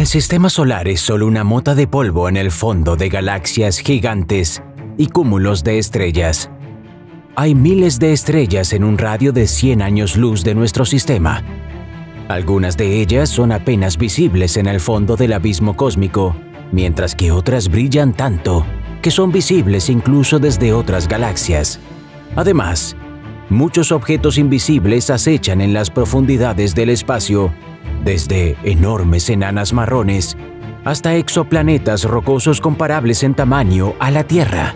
El sistema solar es solo una mota de polvo en el fondo de galaxias gigantes y cúmulos de estrellas. Hay miles de estrellas en un radio de 100 años luz de nuestro sistema. Algunas de ellas son apenas visibles en el fondo del abismo cósmico, mientras que otras brillan tanto que son visibles incluso desde otras galaxias. Además, muchos objetos invisibles acechan en las profundidades del espacio, desde enormes enanas marrones hasta exoplanetas rocosos comparables en tamaño a la Tierra.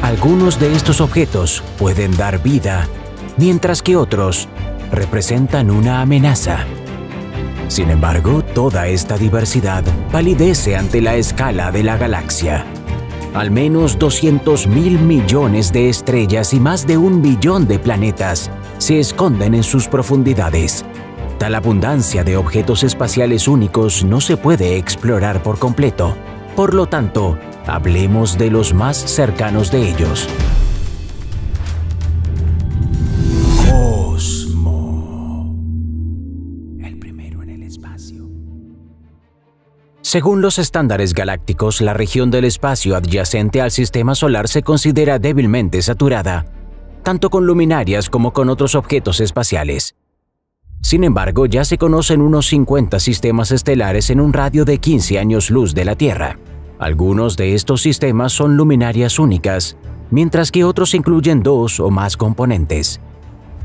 Algunos de estos objetos pueden dar vida, mientras que otros representan una amenaza. Sin embargo, toda esta diversidad palidece ante la escala de la galaxia. Al menos 200 mil millones de estrellas y más de un billón de planetas se esconden en sus profundidades. Tal abundancia de objetos espaciales únicos no se puede explorar por completo. Por lo tanto, hablemos de los más cercanos de ellos. Según los estándares galácticos, la región del espacio adyacente al sistema solar se considera débilmente saturada, tanto con luminarias como con otros objetos espaciales. Sin embargo, ya se conocen unos 50 sistemas estelares en un radio de 15 años luz de la Tierra. Algunos de estos sistemas son luminarias únicas, mientras que otros incluyen dos o más componentes,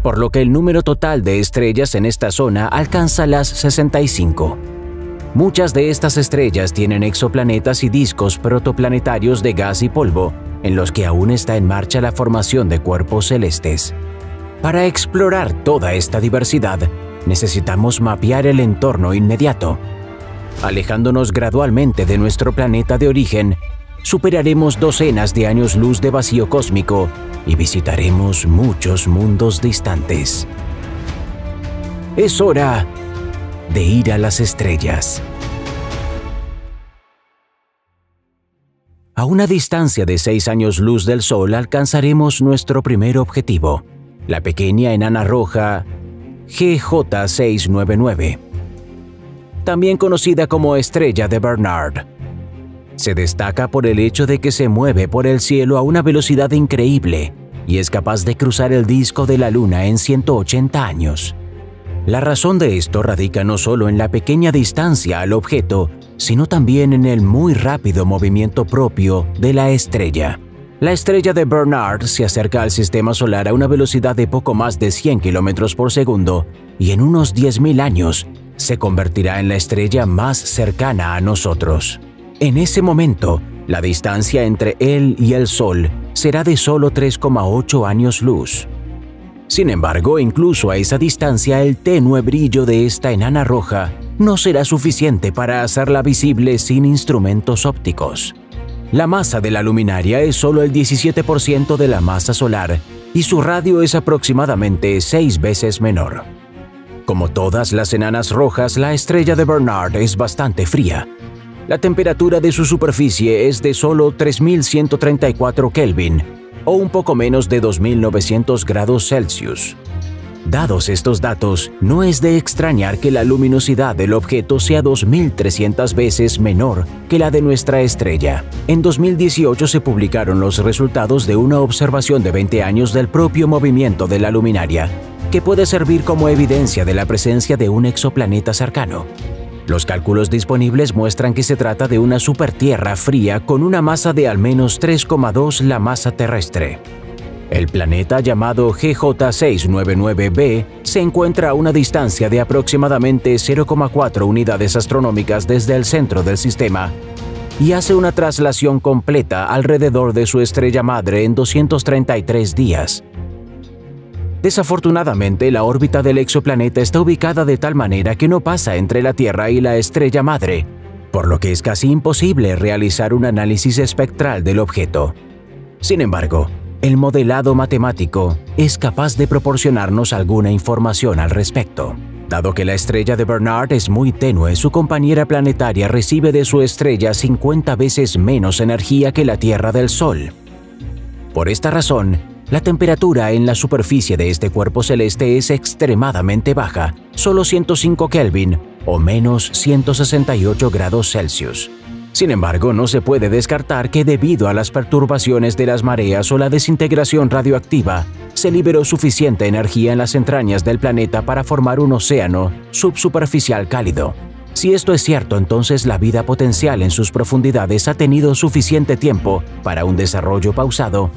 por lo que el número total de estrellas en esta zona alcanza las 65. Muchas de estas estrellas tienen exoplanetas y discos protoplanetarios de gas y polvo, en los que aún está en marcha la formación de cuerpos celestes. Para explorar toda esta diversidad, necesitamos mapear el entorno inmediato. Alejándonos gradualmente de nuestro planeta de origen, superaremos docenas de años luz de vacío cósmico y visitaremos muchos mundos distantes. Es hora de ir a las estrellas. A una distancia de 6 años luz del Sol alcanzaremos nuestro primer objetivo, la pequeña enana roja GJ699, también conocida como estrella de Bernard. Se destaca por el hecho de que se mueve por el cielo a una velocidad increíble y es capaz de cruzar el disco de la Luna en 180 años. La razón de esto radica no solo en la pequeña distancia al objeto, sino también en el muy rápido movimiento propio de la estrella. La estrella de Bernard se acerca al sistema solar a una velocidad de poco más de 100 km por segundo y en unos 10.000 años se convertirá en la estrella más cercana a nosotros. En ese momento, la distancia entre él y el Sol será de solo 3,8 años luz. Sin embargo, incluso a esa distancia, el tenue brillo de esta enana roja no será suficiente para hacerla visible sin instrumentos ópticos. La masa de la luminaria es solo el 17% de la masa solar y su radio es aproximadamente seis veces menor. Como todas las enanas rojas, la estrella de Bernard es bastante fría. La temperatura de su superficie es de solo 3134 Kelvin o un poco menos de 2900 grados Celsius. Dados estos datos, no es de extrañar que la luminosidad del objeto sea 2.300 veces menor que la de nuestra estrella. En 2018 se publicaron los resultados de una observación de 20 años del propio movimiento de la luminaria, que puede servir como evidencia de la presencia de un exoplaneta cercano. Los cálculos disponibles muestran que se trata de una supertierra fría con una masa de al menos 3,2 la masa terrestre. El planeta llamado GJ699b se encuentra a una distancia de aproximadamente 0,4 unidades astronómicas desde el centro del sistema y hace una traslación completa alrededor de su estrella madre en 233 días. Desafortunadamente, la órbita del exoplaneta está ubicada de tal manera que no pasa entre la Tierra y la estrella madre, por lo que es casi imposible realizar un análisis espectral del objeto. Sin embargo, el modelado matemático es capaz de proporcionarnos alguna información al respecto. Dado que la estrella de Bernard es muy tenue, su compañera planetaria recibe de su estrella 50 veces menos energía que la Tierra del Sol. Por esta razón, La temperatura en la superficie de este cuerpo celeste es extremadamente baja, solo 105 Kelvin o menos 168 grados Celsius. Sin embargo, no se puede descartar que debido a las perturbaciones de las mareas o la desintegración radioactiva, se liberó suficiente energía en las entrañas del planeta para formar un océano subsuperficial cálido. Si esto es cierto, entonces la vida potencial en sus profundidades ha tenido suficiente tiempo para un desarrollo pausado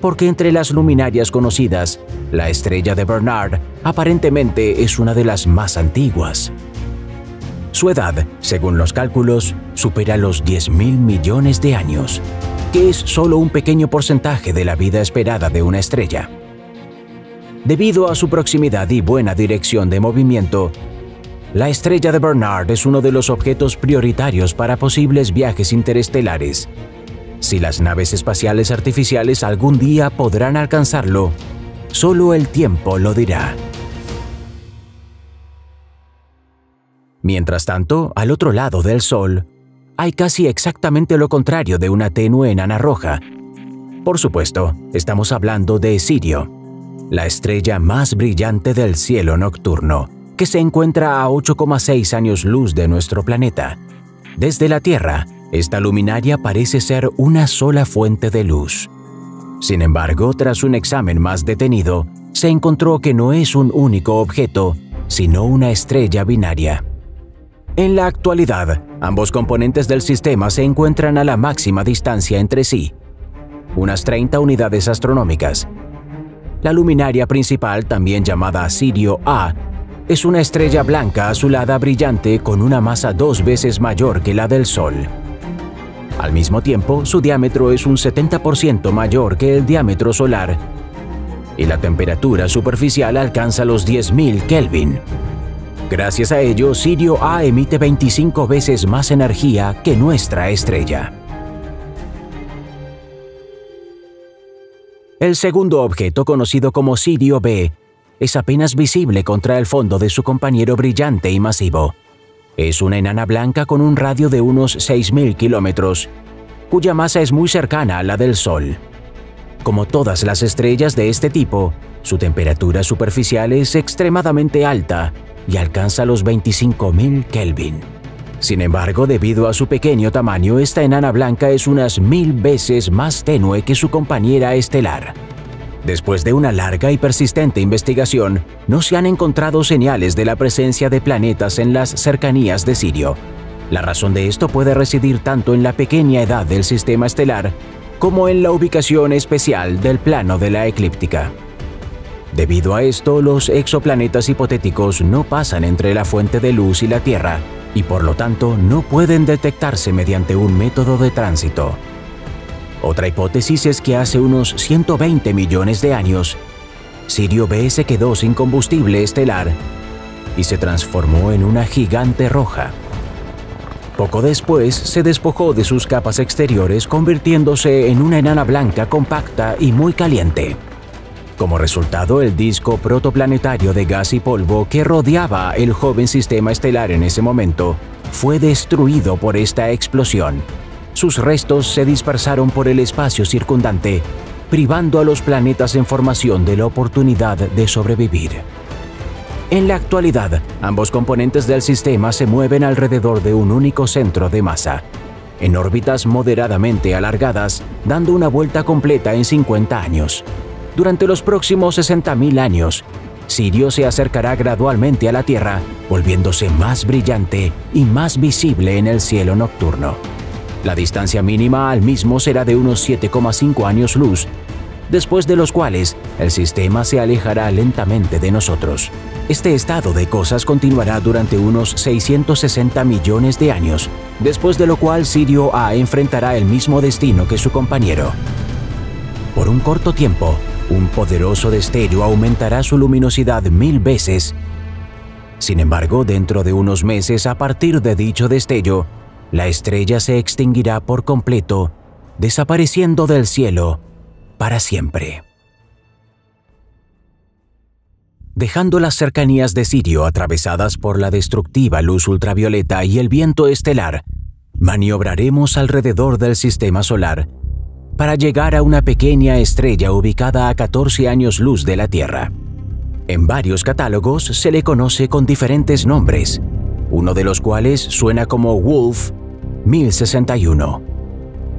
porque entre las luminarias conocidas, la estrella de Bernard aparentemente es una de las más antiguas. Su edad, según los cálculos, supera los 10 mil millones de años, que es solo un pequeño porcentaje de la vida esperada de una estrella. Debido a su proximidad y buena dirección de movimiento, la estrella de Bernard es uno de los objetos prioritarios para posibles viajes interestelares si las naves espaciales artificiales algún día podrán alcanzarlo, solo el tiempo lo dirá. Mientras tanto, al otro lado del Sol, hay casi exactamente lo contrario de una tenue enana roja. Por supuesto, estamos hablando de Sirio, la estrella más brillante del cielo nocturno, que se encuentra a 8,6 años luz de nuestro planeta. Desde la Tierra, esta luminaria parece ser una sola fuente de luz. Sin embargo, tras un examen más detenido, se encontró que no es un único objeto, sino una estrella binaria. En la actualidad, ambos componentes del sistema se encuentran a la máxima distancia entre sí, unas 30 unidades astronómicas. La luminaria principal, también llamada Sirio A, es una estrella blanca azulada brillante con una masa dos veces mayor que la del Sol. Al mismo tiempo, su diámetro es un 70% mayor que el diámetro solar y la temperatura superficial alcanza los 10.000 Kelvin. Gracias a ello, Sirio A emite 25 veces más energía que nuestra estrella. El segundo objeto, conocido como Sirio B, es apenas visible contra el fondo de su compañero brillante y masivo. Es una enana blanca con un radio de unos 6.000 kilómetros, cuya masa es muy cercana a la del Sol. Como todas las estrellas de este tipo, su temperatura superficial es extremadamente alta y alcanza los 25.000 Kelvin. Sin embargo, debido a su pequeño tamaño, esta enana blanca es unas mil veces más tenue que su compañera estelar. Después de una larga y persistente investigación, no se han encontrado señales de la presencia de planetas en las cercanías de Sirio. La razón de esto puede residir tanto en la pequeña edad del sistema estelar como en la ubicación especial del plano de la eclíptica. Debido a esto, los exoplanetas hipotéticos no pasan entre la fuente de luz y la Tierra, y por lo tanto no pueden detectarse mediante un método de tránsito. Otra hipótesis es que hace unos 120 millones de años, Sirio B se quedó sin combustible estelar y se transformó en una gigante roja. Poco después se despojó de sus capas exteriores convirtiéndose en una enana blanca compacta y muy caliente. Como resultado, el disco protoplanetario de gas y polvo que rodeaba el joven sistema estelar en ese momento fue destruido por esta explosión sus restos se dispersaron por el espacio circundante, privando a los planetas en formación de la oportunidad de sobrevivir. En la actualidad, ambos componentes del sistema se mueven alrededor de un único centro de masa, en órbitas moderadamente alargadas, dando una vuelta completa en 50 años. Durante los próximos 60.000 años, Sirio se acercará gradualmente a la Tierra, volviéndose más brillante y más visible en el cielo nocturno. La distancia mínima al mismo será de unos 7,5 años luz, después de los cuales el sistema se alejará lentamente de nosotros. Este estado de cosas continuará durante unos 660 millones de años, después de lo cual Sirio A enfrentará el mismo destino que su compañero. Por un corto tiempo, un poderoso destello aumentará su luminosidad mil veces. Sin embargo, dentro de unos meses a partir de dicho destello, la estrella se extinguirá por completo, desapareciendo del cielo para siempre. Dejando las cercanías de Sirio atravesadas por la destructiva luz ultravioleta y el viento estelar, maniobraremos alrededor del sistema solar, para llegar a una pequeña estrella ubicada a 14 años luz de la Tierra. En varios catálogos se le conoce con diferentes nombres, uno de los cuales suena como Wolf 1061.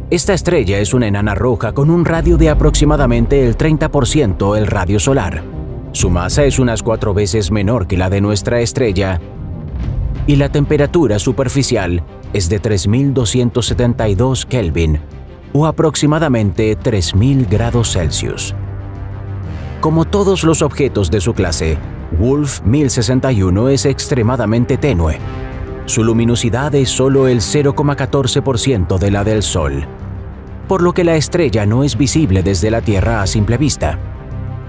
Esta estrella es una enana roja con un radio de aproximadamente el 30% el radio solar. Su masa es unas cuatro veces menor que la de nuestra estrella y la temperatura superficial es de 3272 Kelvin o aproximadamente 3000 grados Celsius. Como todos los objetos de su clase, Wolf 1061 es extremadamente tenue. Su luminosidad es solo el 0,14% de la del Sol, por lo que la estrella no es visible desde la Tierra a simple vista.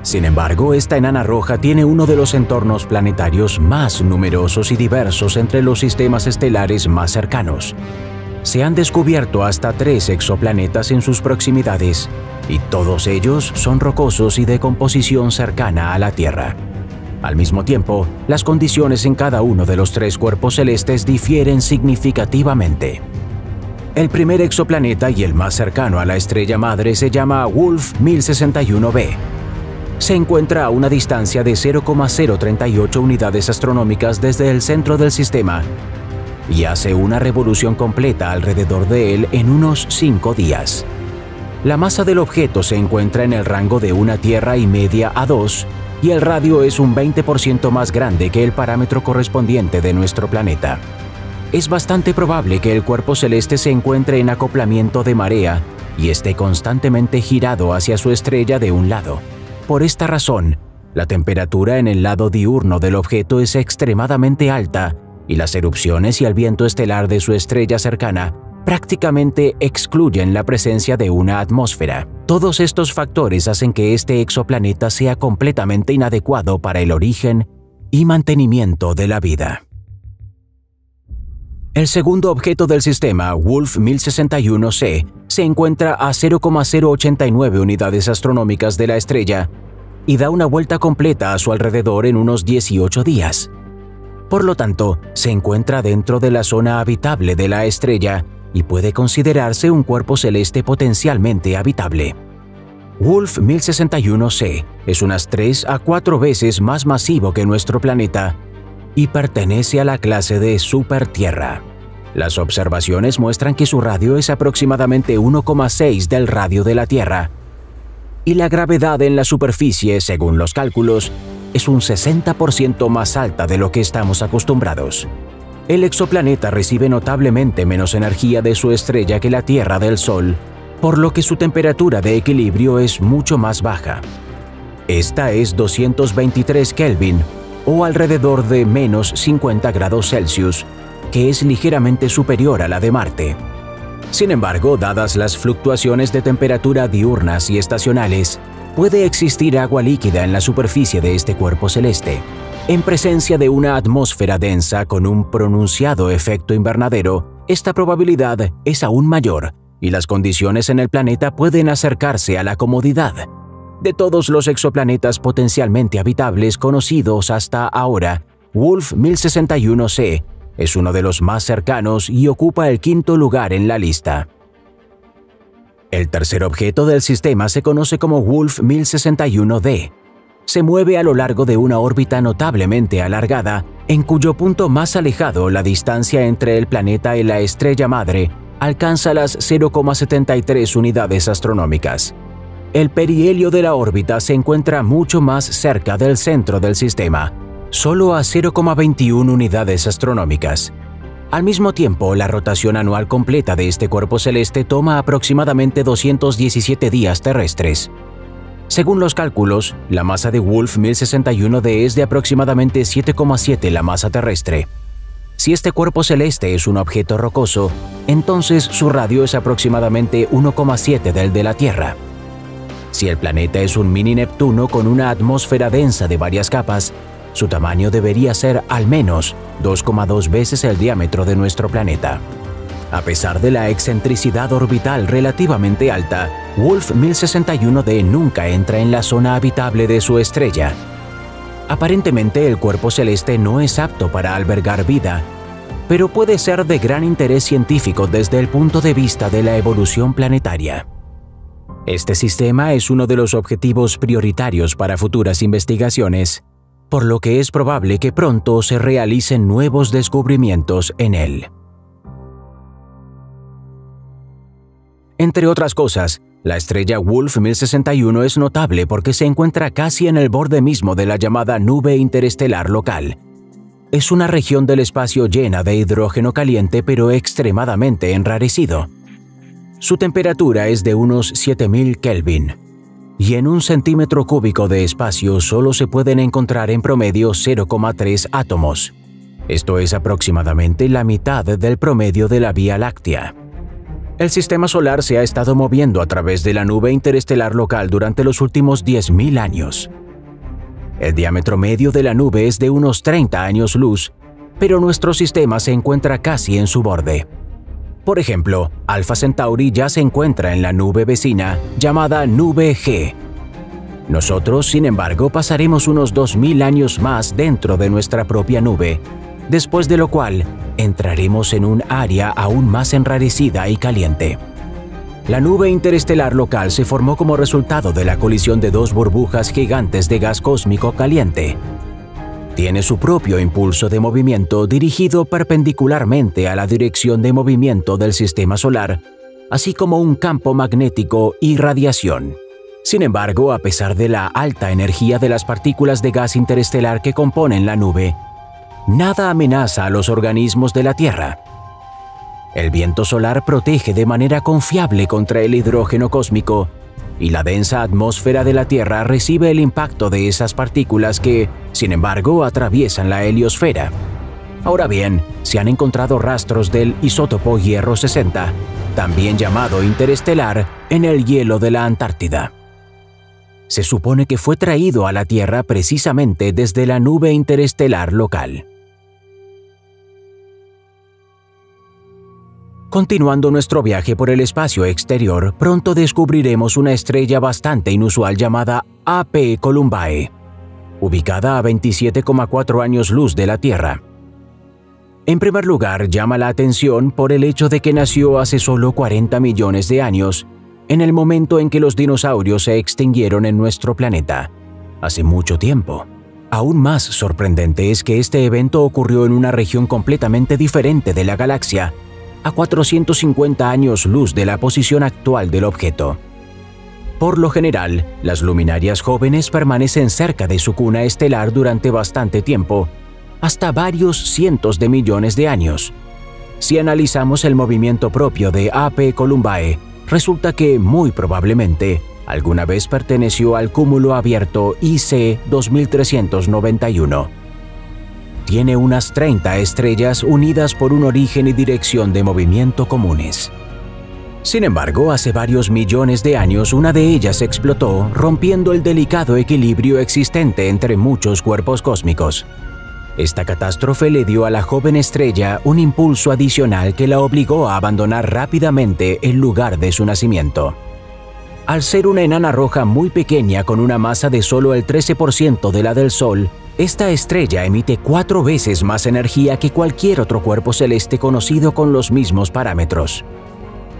Sin embargo, esta enana roja tiene uno de los entornos planetarios más numerosos y diversos entre los sistemas estelares más cercanos. Se han descubierto hasta tres exoplanetas en sus proximidades, y todos ellos son rocosos y de composición cercana a la Tierra. Al mismo tiempo, las condiciones en cada uno de los tres cuerpos celestes difieren significativamente. El primer exoplaneta y el más cercano a la estrella madre se llama Wolf 1061b, se encuentra a una distancia de 0,038 unidades astronómicas desde el centro del sistema y hace una revolución completa alrededor de él en unos 5 días. La masa del objeto se encuentra en el rango de una Tierra y media a 2 y el radio es un 20% más grande que el parámetro correspondiente de nuestro planeta. Es bastante probable que el cuerpo celeste se encuentre en acoplamiento de marea y esté constantemente girado hacia su estrella de un lado. Por esta razón, la temperatura en el lado diurno del objeto es extremadamente alta y las erupciones y el viento estelar de su estrella cercana prácticamente excluyen la presencia de una atmósfera. Todos estos factores hacen que este exoplaneta sea completamente inadecuado para el origen y mantenimiento de la vida. El segundo objeto del sistema, Wolf 1061c, se encuentra a 0,089 unidades astronómicas de la estrella y da una vuelta completa a su alrededor en unos 18 días. Por lo tanto, se encuentra dentro de la zona habitable de la estrella y puede considerarse un cuerpo celeste potencialmente habitable. Wolf 1061c es unas 3 a 4 veces más masivo que nuestro planeta y pertenece a la clase de supertierra. Las observaciones muestran que su radio es aproximadamente 1,6 del radio de la Tierra, y la gravedad en la superficie, según los cálculos, es un 60% más alta de lo que estamos acostumbrados. El exoplaneta recibe notablemente menos energía de su estrella que la Tierra del Sol, por lo que su temperatura de equilibrio es mucho más baja. Esta es 223 Kelvin o alrededor de menos 50 grados Celsius, que es ligeramente superior a la de Marte. Sin embargo, dadas las fluctuaciones de temperatura diurnas y estacionales, puede existir agua líquida en la superficie de este cuerpo celeste. En presencia de una atmósfera densa con un pronunciado efecto invernadero, esta probabilidad es aún mayor y las condiciones en el planeta pueden acercarse a la comodidad de todos los exoplanetas potencialmente habitables conocidos hasta ahora, Wolf 1061c es uno de los más cercanos y ocupa el quinto lugar en la lista. El tercer objeto del sistema se conoce como Wolf 1061d. Se mueve a lo largo de una órbita notablemente alargada, en cuyo punto más alejado la distancia entre el planeta y la estrella madre alcanza las 0,73 unidades astronómicas el perihelio de la órbita se encuentra mucho más cerca del centro del sistema, solo a 0,21 unidades astronómicas. Al mismo tiempo, la rotación anual completa de este cuerpo celeste toma aproximadamente 217 días terrestres. Según los cálculos, la masa de Wolf 1061d es de aproximadamente 7,7 la masa terrestre. Si este cuerpo celeste es un objeto rocoso, entonces su radio es aproximadamente 1,7 del de la Tierra. Si el planeta es un mini Neptuno con una atmósfera densa de varias capas, su tamaño debería ser al menos 2,2 veces el diámetro de nuestro planeta. A pesar de la excentricidad orbital relativamente alta, Wolf 1061d nunca entra en la zona habitable de su estrella. Aparentemente el cuerpo celeste no es apto para albergar vida, pero puede ser de gran interés científico desde el punto de vista de la evolución planetaria. Este sistema es uno de los objetivos prioritarios para futuras investigaciones, por lo que es probable que pronto se realicen nuevos descubrimientos en él. Entre otras cosas, la estrella Wolf 1061 es notable porque se encuentra casi en el borde mismo de la llamada nube interestelar local. Es una región del espacio llena de hidrógeno caliente pero extremadamente enrarecido. Su temperatura es de unos 7000 Kelvin, y en un centímetro cúbico de espacio solo se pueden encontrar en promedio 0,3 átomos. Esto es aproximadamente la mitad del promedio de la Vía Láctea. El sistema solar se ha estado moviendo a través de la nube interestelar local durante los últimos 10.000 años. El diámetro medio de la nube es de unos 30 años luz, pero nuestro sistema se encuentra casi en su borde. Por ejemplo, Alpha Centauri ya se encuentra en la nube vecina llamada Nube G. Nosotros, sin embargo, pasaremos unos 2.000 años más dentro de nuestra propia nube, después de lo cual entraremos en un área aún más enrarecida y caliente. La nube interestelar local se formó como resultado de la colisión de dos burbujas gigantes de gas cósmico caliente. Tiene su propio impulso de movimiento dirigido perpendicularmente a la dirección de movimiento del sistema solar, así como un campo magnético y radiación. Sin embargo, a pesar de la alta energía de las partículas de gas interestelar que componen la nube, nada amenaza a los organismos de la Tierra. El viento solar protege de manera confiable contra el hidrógeno cósmico y la densa atmósfera de la Tierra recibe el impacto de esas partículas que, sin embargo, atraviesan la heliosfera. Ahora bien, se han encontrado rastros del isótopo hierro 60, también llamado interestelar, en el hielo de la Antártida. Se supone que fue traído a la Tierra precisamente desde la nube interestelar local. Continuando nuestro viaje por el espacio exterior, pronto descubriremos una estrella bastante inusual llamada AP Columbae, ubicada a 27,4 años luz de la Tierra. En primer lugar, llama la atención por el hecho de que nació hace solo 40 millones de años, en el momento en que los dinosaurios se extinguieron en nuestro planeta, hace mucho tiempo. Aún más sorprendente es que este evento ocurrió en una región completamente diferente de la galaxia, a 450 años luz de la posición actual del objeto. Por lo general, las luminarias jóvenes permanecen cerca de su cuna estelar durante bastante tiempo, hasta varios cientos de millones de años. Si analizamos el movimiento propio de AP Columbae, resulta que, muy probablemente, alguna vez perteneció al cúmulo abierto IC 2391 tiene unas 30 estrellas unidas por un origen y dirección de movimiento comunes. Sin embargo, hace varios millones de años una de ellas explotó, rompiendo el delicado equilibrio existente entre muchos cuerpos cósmicos. Esta catástrofe le dio a la joven estrella un impulso adicional que la obligó a abandonar rápidamente el lugar de su nacimiento. Al ser una enana roja muy pequeña con una masa de solo el 13% de la del Sol, esta estrella emite cuatro veces más energía que cualquier otro cuerpo celeste conocido con los mismos parámetros.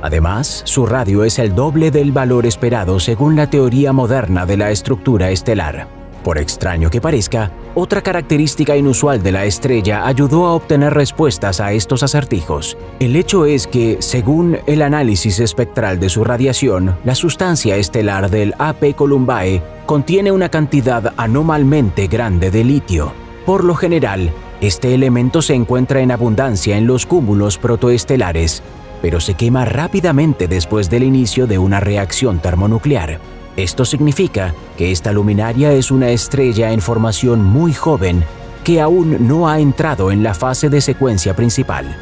Además, su radio es el doble del valor esperado según la teoría moderna de la estructura estelar. Por extraño que parezca, otra característica inusual de la estrella ayudó a obtener respuestas a estos acertijos. El hecho es que, según el análisis espectral de su radiación, la sustancia estelar del AP Columbae contiene una cantidad anormalmente grande de litio. Por lo general, este elemento se encuentra en abundancia en los cúmulos protoestelares, pero se quema rápidamente después del inicio de una reacción termonuclear. Esto significa que esta luminaria es una estrella en formación muy joven que aún no ha entrado en la fase de secuencia principal.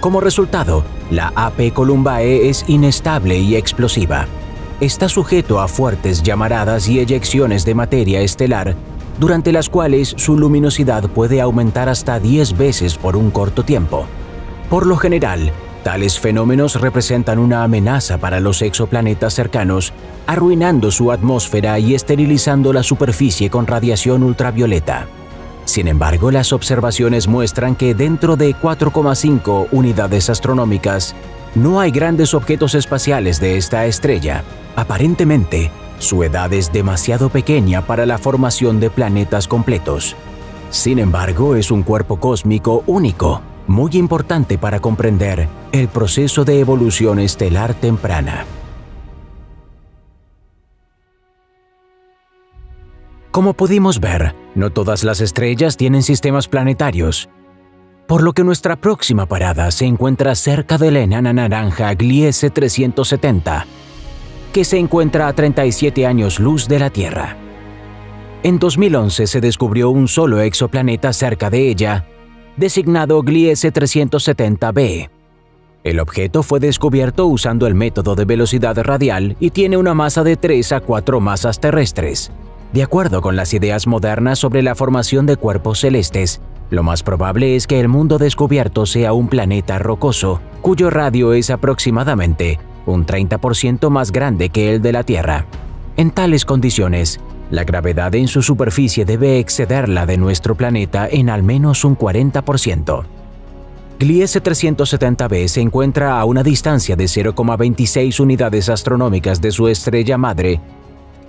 Como resultado, la AP Columbae es inestable y explosiva. Está sujeto a fuertes llamaradas y eyecciones de materia estelar, durante las cuales su luminosidad puede aumentar hasta 10 veces por un corto tiempo. Por lo general, Tales fenómenos representan una amenaza para los exoplanetas cercanos, arruinando su atmósfera y esterilizando la superficie con radiación ultravioleta. Sin embargo, las observaciones muestran que dentro de 4,5 unidades astronómicas, no hay grandes objetos espaciales de esta estrella, Aparentemente, su edad es demasiado pequeña para la formación de planetas completos. Sin embargo, es un cuerpo cósmico único, muy importante para comprender el proceso de evolución estelar temprana. Como pudimos ver, no todas las estrellas tienen sistemas planetarios, por lo que nuestra próxima parada se encuentra cerca de la enana naranja Gliese 370, que se encuentra a 37 años luz de la Tierra. En 2011 se descubrió un solo exoplaneta cerca de ella, designado Gliese 370b. El objeto fue descubierto usando el método de velocidad radial y tiene una masa de 3 a 4 masas terrestres. De acuerdo con las ideas modernas sobre la formación de cuerpos celestes, lo más probable es que el mundo descubierto sea un planeta rocoso, cuyo radio es aproximadamente un 30% más grande que el de la Tierra. En tales condiciones, la gravedad en su superficie debe exceder la de nuestro planeta en al menos un 40%. Gliese 370b se encuentra a una distancia de 0,26 unidades astronómicas de su estrella madre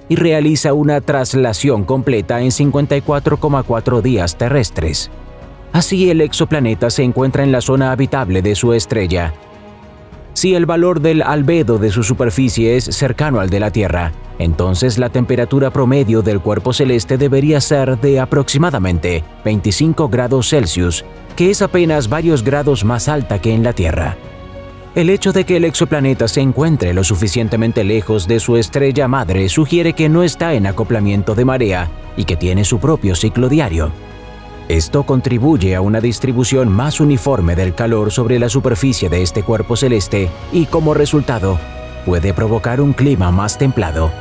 y realiza una traslación completa en 54,4 días terrestres. Así el exoplaneta se encuentra en la zona habitable de su estrella. Si el valor del albedo de su superficie es cercano al de la Tierra, entonces la temperatura promedio del cuerpo celeste debería ser de aproximadamente 25 grados Celsius, que es apenas varios grados más alta que en la Tierra. El hecho de que el exoplaneta se encuentre lo suficientemente lejos de su estrella madre sugiere que no está en acoplamiento de marea y que tiene su propio ciclo diario. Esto contribuye a una distribución más uniforme del calor sobre la superficie de este cuerpo celeste y como resultado puede provocar un clima más templado.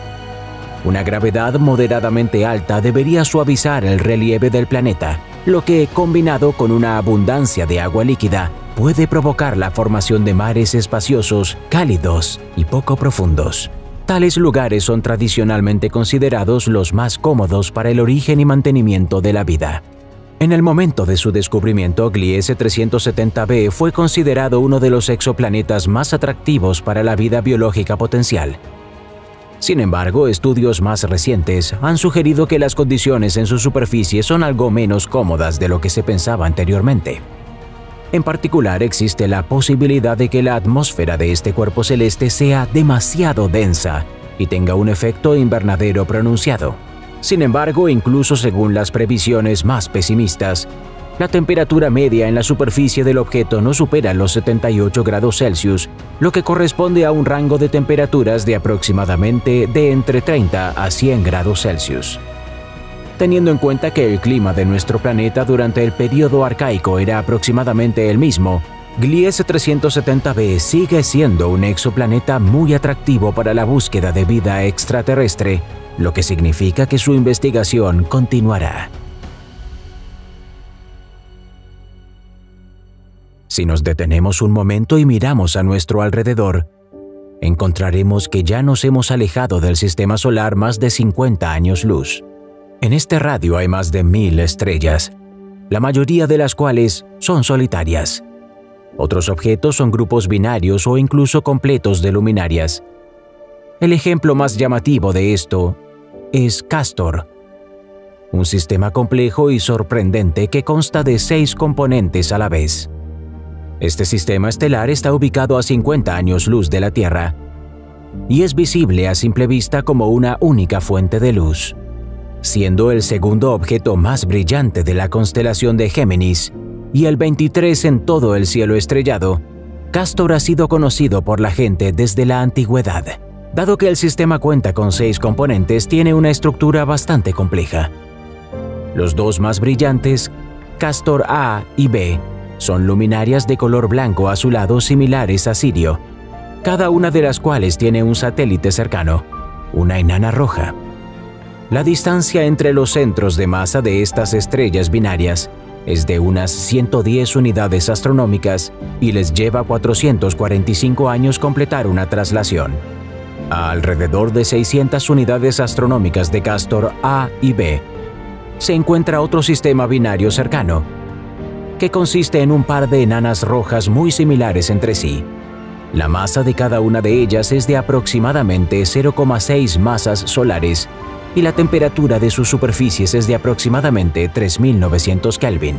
Una gravedad moderadamente alta debería suavizar el relieve del planeta, lo que, combinado con una abundancia de agua líquida, puede provocar la formación de mares espaciosos, cálidos y poco profundos. Tales lugares son tradicionalmente considerados los más cómodos para el origen y mantenimiento de la vida. En el momento de su descubrimiento, Gliese 370b fue considerado uno de los exoplanetas más atractivos para la vida biológica potencial. Sin embargo, estudios más recientes han sugerido que las condiciones en su superficie son algo menos cómodas de lo que se pensaba anteriormente. En particular, existe la posibilidad de que la atmósfera de este cuerpo celeste sea demasiado densa y tenga un efecto invernadero pronunciado. Sin embargo, incluso según las previsiones más pesimistas, la temperatura media en la superficie del objeto no supera los 78 grados Celsius, lo que corresponde a un rango de temperaturas de aproximadamente de entre 30 a 100 grados Celsius. Teniendo en cuenta que el clima de nuestro planeta durante el periodo arcaico era aproximadamente el mismo, Gliese 370b sigue siendo un exoplaneta muy atractivo para la búsqueda de vida extraterrestre lo que significa que su investigación continuará. Si nos detenemos un momento y miramos a nuestro alrededor, encontraremos que ya nos hemos alejado del sistema solar más de 50 años luz. En este radio hay más de mil estrellas, la mayoría de las cuales son solitarias. Otros objetos son grupos binarios o incluso completos de luminarias. El ejemplo más llamativo de esto es Castor, un sistema complejo y sorprendente que consta de seis componentes a la vez. Este sistema estelar está ubicado a 50 años luz de la Tierra y es visible a simple vista como una única fuente de luz, siendo el segundo objeto más brillante de la constelación de Géminis y el 23 en todo el cielo estrellado. Castor ha sido conocido por la gente desde la antigüedad. Dado que el sistema cuenta con seis componentes, tiene una estructura bastante compleja. Los dos más brillantes, Castor A y B, son luminarias de color blanco azulado similares a Sirio, cada una de las cuales tiene un satélite cercano, una enana roja. La distancia entre los centros de masa de estas estrellas binarias es de unas 110 unidades astronómicas y les lleva 445 años completar una traslación. A alrededor de 600 unidades astronómicas de Castor A y B, se encuentra otro sistema binario cercano, que consiste en un par de enanas rojas muy similares entre sí. La masa de cada una de ellas es de aproximadamente 0,6 masas solares y la temperatura de sus superficies es de aproximadamente 3900 Kelvin.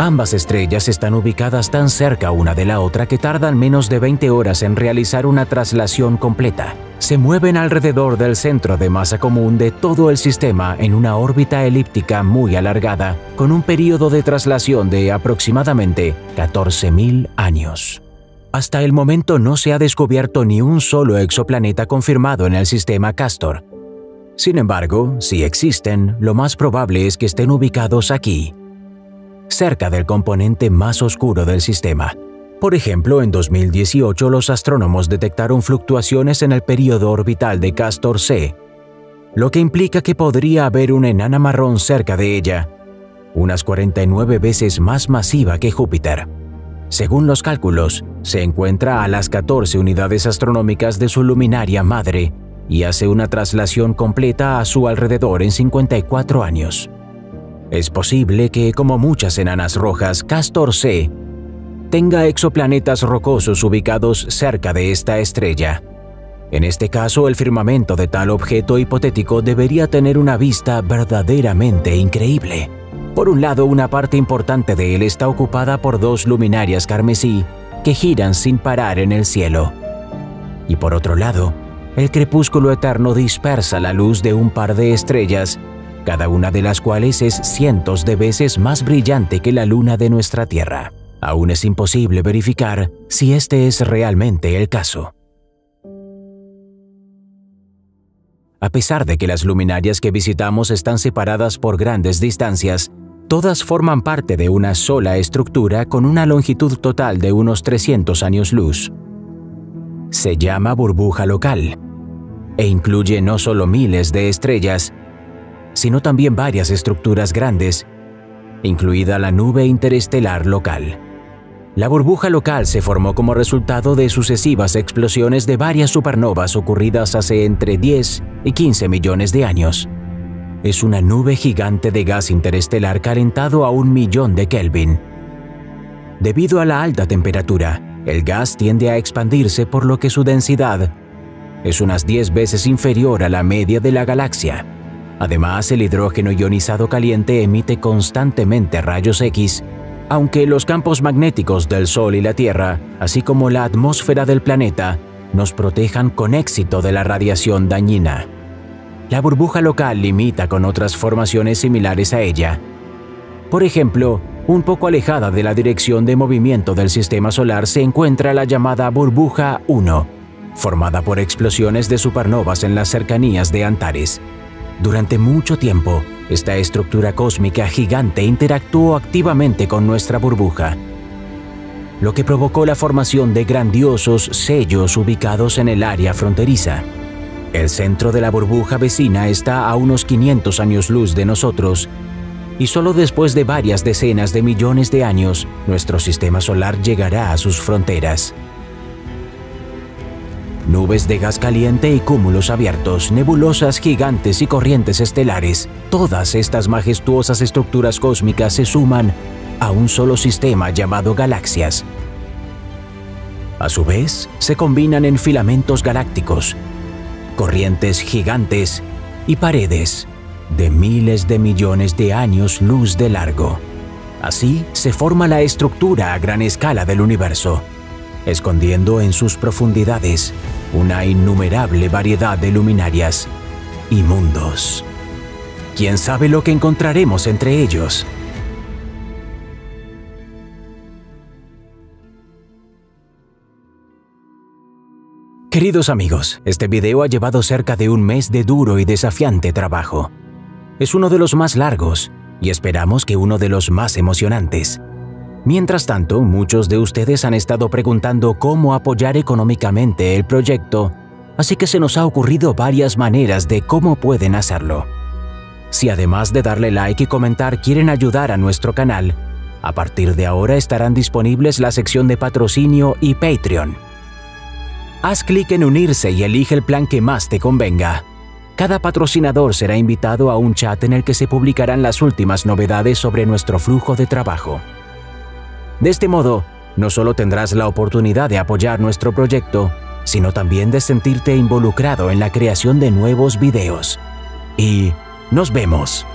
Ambas estrellas están ubicadas tan cerca una de la otra que tardan menos de 20 horas en realizar una traslación completa. Se mueven alrededor del centro de masa común de todo el sistema en una órbita elíptica muy alargada, con un periodo de traslación de aproximadamente 14.000 años. Hasta el momento no se ha descubierto ni un solo exoplaneta confirmado en el sistema Castor. Sin embargo, si existen, lo más probable es que estén ubicados aquí, cerca del componente más oscuro del sistema. Por ejemplo, en 2018 los astrónomos detectaron fluctuaciones en el período orbital de Castor C, lo que implica que podría haber una enana marrón cerca de ella, unas 49 veces más masiva que Júpiter. Según los cálculos, se encuentra a las 14 unidades astronómicas de su luminaria madre y hace una traslación completa a su alrededor en 54 años. Es posible que, como muchas enanas rojas, Castor C tenga exoplanetas rocosos ubicados cerca de esta estrella. En este caso, el firmamento de tal objeto hipotético debería tener una vista verdaderamente increíble. Por un lado, una parte importante de él está ocupada por dos luminarias carmesí que giran sin parar en el cielo. Y por otro lado, el crepúsculo eterno dispersa la luz de un par de estrellas cada una de las cuales es cientos de veces más brillante que la luna de nuestra Tierra. Aún es imposible verificar si este es realmente el caso. A pesar de que las luminarias que visitamos están separadas por grandes distancias, todas forman parte de una sola estructura con una longitud total de unos 300 años luz. Se llama burbuja local e incluye no solo miles de estrellas, sino también varias estructuras grandes, incluida la nube interestelar local. La burbuja local se formó como resultado de sucesivas explosiones de varias supernovas ocurridas hace entre 10 y 15 millones de años. Es una nube gigante de gas interestelar calentado a un millón de Kelvin. Debido a la alta temperatura, el gas tiende a expandirse por lo que su densidad es unas 10 veces inferior a la media de la galaxia. Además, el hidrógeno ionizado caliente emite constantemente rayos X, aunque los campos magnéticos del Sol y la Tierra, así como la atmósfera del planeta, nos protejan con éxito de la radiación dañina. La burbuja local limita con otras formaciones similares a ella. Por ejemplo, un poco alejada de la dirección de movimiento del sistema solar se encuentra la llamada burbuja 1, formada por explosiones de supernovas en las cercanías de Antares. Durante mucho tiempo, esta estructura cósmica gigante interactuó activamente con nuestra burbuja, lo que provocó la formación de grandiosos sellos ubicados en el área fronteriza. El centro de la burbuja vecina está a unos 500 años luz de nosotros, y solo después de varias decenas de millones de años, nuestro sistema solar llegará a sus fronteras nubes de gas caliente y cúmulos abiertos, nebulosas gigantes y corrientes estelares. Todas estas majestuosas estructuras cósmicas se suman a un solo sistema llamado galaxias. A su vez, se combinan en filamentos galácticos, corrientes gigantes y paredes de miles de millones de años luz de largo. Así se forma la estructura a gran escala del universo, escondiendo en sus profundidades una innumerable variedad de luminarias y mundos. ¿Quién sabe lo que encontraremos entre ellos? Queridos amigos, este video ha llevado cerca de un mes de duro y desafiante trabajo. Es uno de los más largos y esperamos que uno de los más emocionantes. Mientras tanto, muchos de ustedes han estado preguntando cómo apoyar económicamente el proyecto, así que se nos ha ocurrido varias maneras de cómo pueden hacerlo. Si además de darle like y comentar quieren ayudar a nuestro canal, a partir de ahora estarán disponibles la sección de patrocinio y Patreon. Haz clic en unirse y elige el plan que más te convenga. Cada patrocinador será invitado a un chat en el que se publicarán las últimas novedades sobre nuestro flujo de trabajo. De este modo, no solo tendrás la oportunidad de apoyar nuestro proyecto, sino también de sentirte involucrado en la creación de nuevos videos. Y nos vemos.